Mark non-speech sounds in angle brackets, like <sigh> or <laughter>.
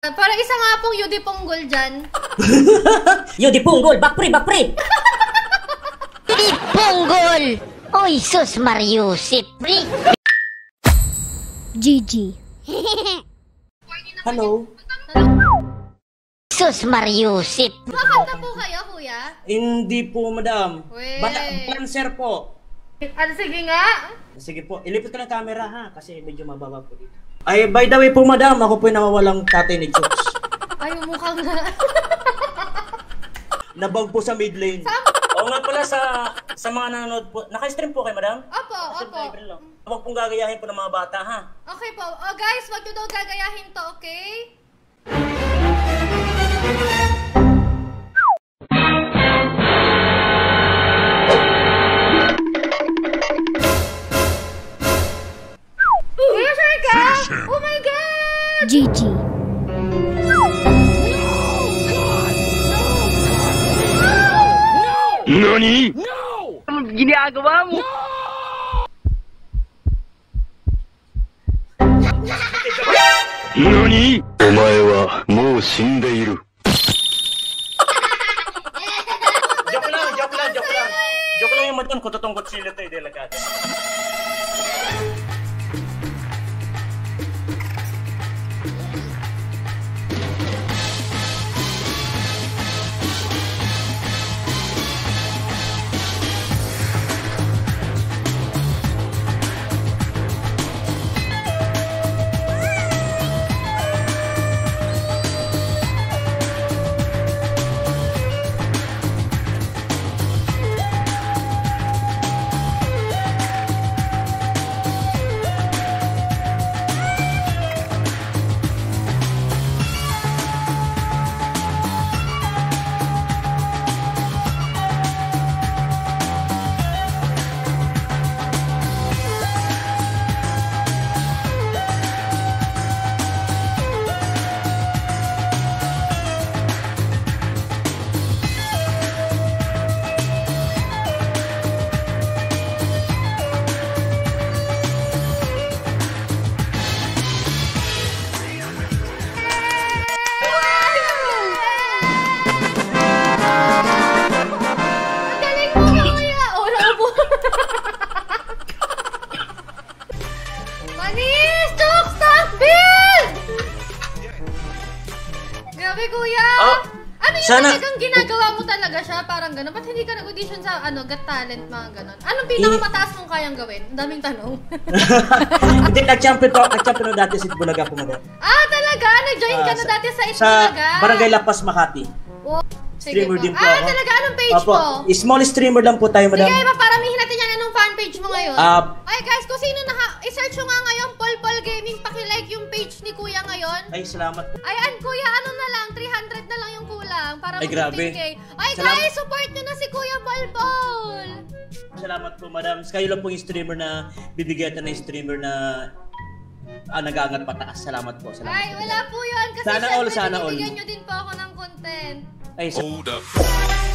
Para isa nga pong Yudi Ponggol dyan. <laughs> Yo, di punggol, bakpri, bakpri! Di punggol! Oy, sus Mariusip! Gigi. Hello? Sus Mariusip! Makanta po kayo, kuya? Hindi po, madam. Weh. Bata, cancer po. Ano, sige nga. Sige po, ilipit ko ng camera ha, kasi medyo mababa po dito. Ay, by the way po, madam, ako po yung nawawalang tatay ni Chooks. <laughs> Ay, mukhang nga. <laughs> Nabag po sa mid lane. Oo nga pala sa sa mga nanonood po. Naka-stream po kayo, madam? Opo, opo. Libre lang. Huwag pong gagayahin po ng mga bata, ha? Okay po. Oh, guys, wag nyo daw gagayahin to, okay? Sharka! Oh my God! Gigi. ginagawa mo? 何お前はもう死んでいる。Joke lang, joke lang, joke lang. Joke lang yung madam kung totoong kutsilo to, delikado. Ang Grabe, kuya! Oh, ano yung sana- talagang ginagawa mo talaga siya? Parang gano'n. Ba't hindi ka nag-audition sa ano, Got Talent, mga gano'n? Anong pinakamataas mong kayang gawin? Ang daming tanong. <laughs> Hindi, nag-champion po, nag-champion po dati sa Bulaga po, madam. ah, talaga? Nag-join ka Ah, na sa- dati sa Sa Itbulaga? Barangay Lapas, Makati. Oh, Streamer po. din po Ah, ako. talaga? Anong page Opo, mo? small streamer lang po tayo, madam. Sige, paparamihin natin yan. Anong fan page mo ngayon? Ah, Ay guys, kung sino naka, i-search nyo nga ngayon, Paul Paul Gaming, paki-like yung page ni Kuya ngayon. ay, salamat po. Ayan, Kuya, ano na lang, 300 na lang yung kulang para Ay, grabe. 15K. Ay Salam- guys, support nyo na si Kuya Paul Paul! Salamat po, madam. Kayo lang po yung streamer na bibigyan na yung streamer na ah, nag-aangat pataas. Salamat po. Salamat. Ay, wala po yun. Kasi Sana all, syempre, sana all. binibigyan nyo din po ako ng content. Ay, sa- Hold up.